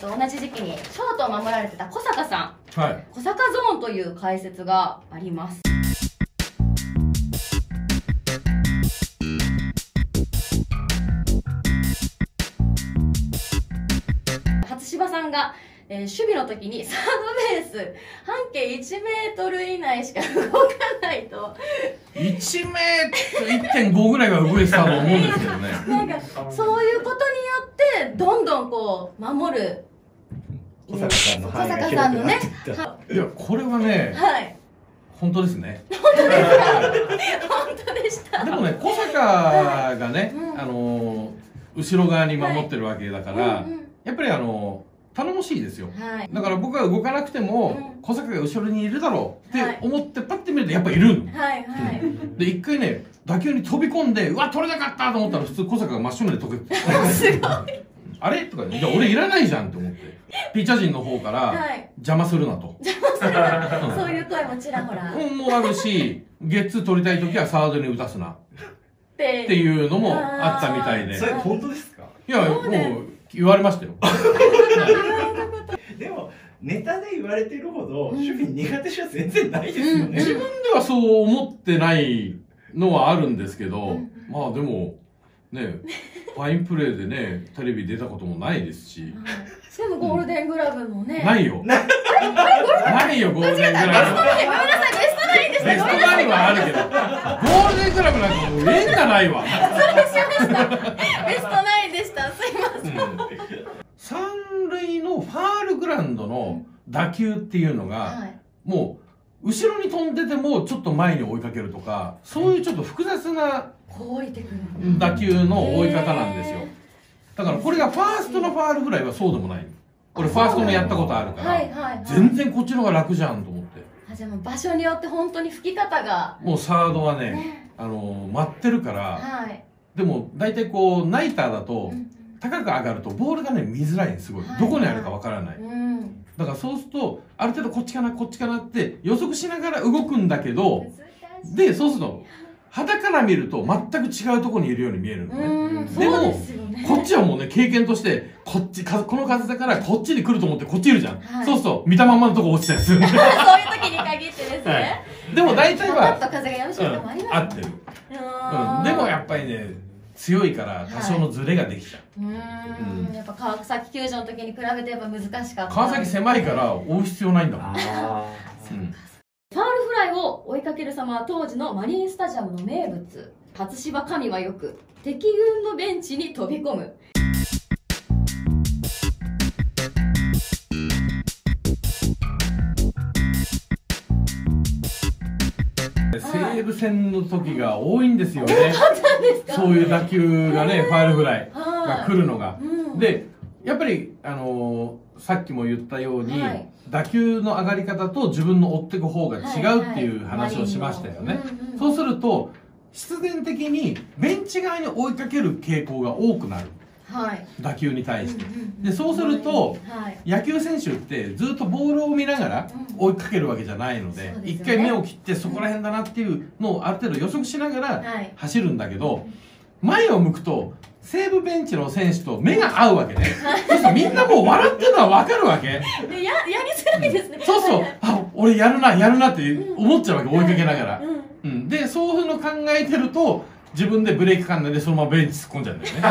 と同じ時期にショートを守られてた小坂さん。はい。小坂ゾーンという解説があります。初芝さんが、えー守備の時にサードベース半径1メートル以内しか動かないと。1メートル1.5ぐらいは動いてたと思うんですけどね。なんかそういうことによってどんどんこう守る小坂さんの小範囲が坂さんのね。広くなっていったはいやこれはねはい。本当ですね。本当でした。でもね小坂がね、うん。あのー後ろ側に守ってるわけだから、うんうん。やっぱりあのー頼もしいですよ。はい。だから僕は動かなくても、うん。小坂が後ろにいるだろうはい。って思ってパッて見るとやっぱいるの。はいはい。で一回ね打球に飛び込んでうわ取れなかったと思ったら普通小坂が真正面で解けてすごい。あれ？とかいや俺いらないじゃんって思ってピッチャー陣の方からはい。邪魔するなと、そういう声もちらほら。っうん、もあるしゲッツー取りたい時はサードに打たすな。ってていうのもあったみたいで。それ本当ですか？いやもそう言われましたよ。でもネタで言われてるほどうん。守備苦手じゃ全然ないですよね、自分ではそう思ってないのはあるんですけど、うん。まあでもねファインプレーでねテレビ出たこともないですし。はいでもゴールデングラブもね。ないよ。なないよゴールデングラブ。ごめんなさいベストナインでした。ベストナインはあるけど。ゴールデングラブなんかもう縁がないわ、ベストナインでした。すいません。うん三塁のファールグラウンドの打球っていうのが、はい。もう後ろに飛んでてもちょっと前に追いかけるとかそういうちょっと複雑な打球の追い方なんですよ。へだからこれがファーストのファールぐらいはそうでもない俺ファーストもやったことあるから、はいはいはい。全然こっちの方が楽じゃんと思って。あじゃあもう場所によって本当に吹き方が。もうサードはねね。あの待ってるからはい。でも大体こうナイターだとうん。高く上がるとボールがね見づらいんすごい。はい。どこにあるかわからない。うん。だからそうするとある程度こっちかなこっちかなって予測しながら動くんだけどでそうすると肌から見ると全く違うところにいるように見えるのね。うんでもね。こっちはもうね経験としてこっちかこの風だからこっちに来ると思ってこっちいるじゃん、はい。そうすると見たまんまのとこ落ちたりする。そういう時に限ってです はい。ねでも大体は、と風がやむしもあります合ってる、うん、でもやっぱりね強いから多少のズレができちゃう、うーんやっぱ川崎球場の時に比べてやっぱ難しかった。川崎狭いから追う必要ないんだもん、あうん、ファールフライを追いかける様は当時のマリンスタジアムの名物。初芝神はよく敵軍のベンチに飛び込む。西武戦の時が多いんですよね。そういう打球がねファールフライがは来るのが。い、うん、でやっぱり、あのーさっきも言ったように、はい。打球の上がり方と自分の追っていく方が違うっていう話をしましたよね、うんうんそうすると必然的にベンチ側に追いかける傾向が多くなる。はい。打球に対して、うんうん。でそうするとはい。野球選手ってずっとボールを見ながらうん。追いかけるわけじゃないのでそうですよね。一回目を切ってそこら辺だなっていうのをある程度予測しながらはい。走るんだけど前を向くと西武ベンチの選手と目が合うわけね。そうするとみんなもう笑ってるのは分かるわけ。でややりづらいですね。そうそう。はいあ俺やるなやるなって思っちゃうわけ追いかけながら。うん。うん、でそういうの考えてると自分でブレーキかんないでそのままベンチ突っ込んじゃうんだよね、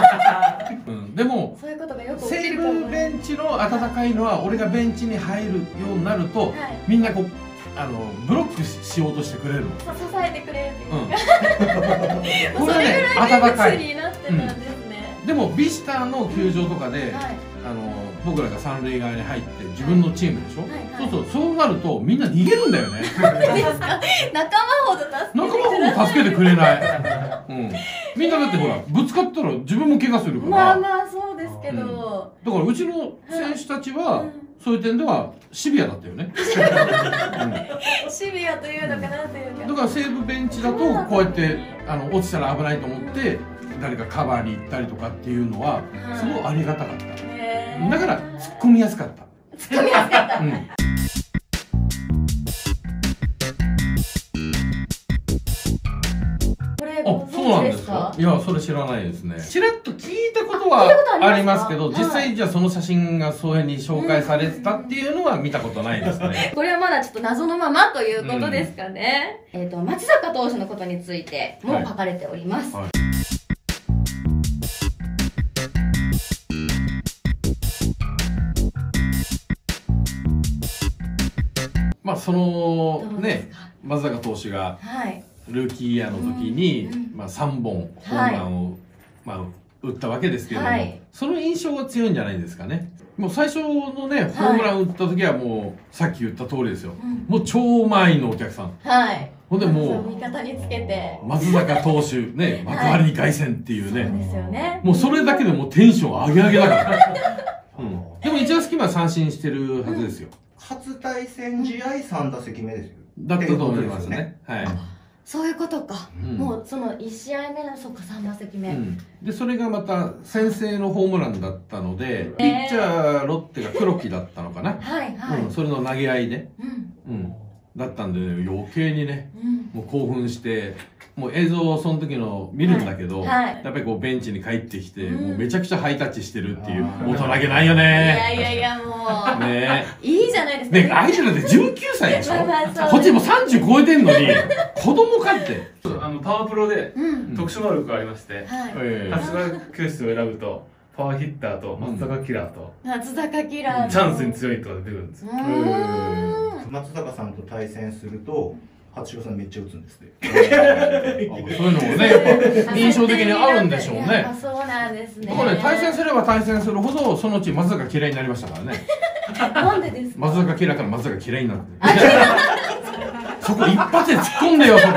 うん、でもそういうことがよく起き西武ベンチの温かいのは俺がベンチに入るようになるとはい。みんなこうあのブロックししようとしてくれるの、さ支えてくれるっていううん、れはねそれぐらい温かい。になってたんででもビスターの球場とかで、はい。あの僕らが三塁側に入って自分のチームでしょ、はいはい。そうそうそうなるとみんな逃げるんだよね。仲間ほど助けて仲間ほど助けてくれない、うん、みんなだってほらぶつかったら自分も怪我するから、まあまあそうですけど、だからうちの選手たちは、うん。そういう点ではシビアだったよね、シビアというのかなんというか。だから西武ベンチだとこうやってあの落ちたら危ないと思って誰かカバーに行ったりとかっていうのはすごいありがたかった。だから突っ込みやすかった、突っ込みやすかった。うん、これあそうそうなんですか？いや、それ知らないですね。ちらっと聞いたことはありますけど、実際じゃあその写真がそういうふうに紹介されてたっていうのは見たことないですね。これはまだちょっと謎のままということですかね。えっ、と、松坂投手のことについても書かれております。はいまあ、そのねか、松坂投手がはい。ルーキーイヤーの時に、まあ、3本ホームランを、まあ、打ったわけですけれども、はい。その印象が強いんじゃないですかね。もう最初のねホームラン打った時はもうさっき言った通りですよ。うん。もう超満員のお客さん。はい。ほんでも味方につけて。う。松坂投手ね幕張2回戦っていうね、そうですよね。もうそれだけでもうテンション上げ上げだから、うん、でも一応スキマは三振してるはずですよ、初対戦試合3打席目ですよ。だったと思いますね。はい、そういうことか。うん。もうその1試合目の、そっか、3打席目。うん、でそれがまた先制のホームランだったので、ピねッチャーロッテが黒木だったのかな、はいはい。うん、それの投げ合いで、うん。うん、だったんで、余計にねうん。もう興奮してもう映像をその時の見るんだけど、はいはい。やっぱりこうベンチに帰ってきて、うん。もうめちゃくちゃハイタッチしてるっていう大人げないよいやねいやいや、もう。ね。いいじゃないですか。ね相手なんて19歳でしょ？まあまあそうこっちもう30超えてんのに 子供かって、あのパワープロでうん。特殊能力がありまして、はい。え長谷川教室を選ぶとパワーヒッターと松坂キラーと、松坂キラー。チャンスに強いとか出てくるんですようーん。松坂さんと対戦すると八代さんめっちゃ打つんですねえ そういうのもねやっぱ 印象的にあるんでしょうねぱそうなんですね。僕ね対戦すれば対戦するほどそのうち松坂嫌いになりましたからねなんでですか？松坂嫌いから松坂嫌いになってそこ一発で突っ込んでよそこ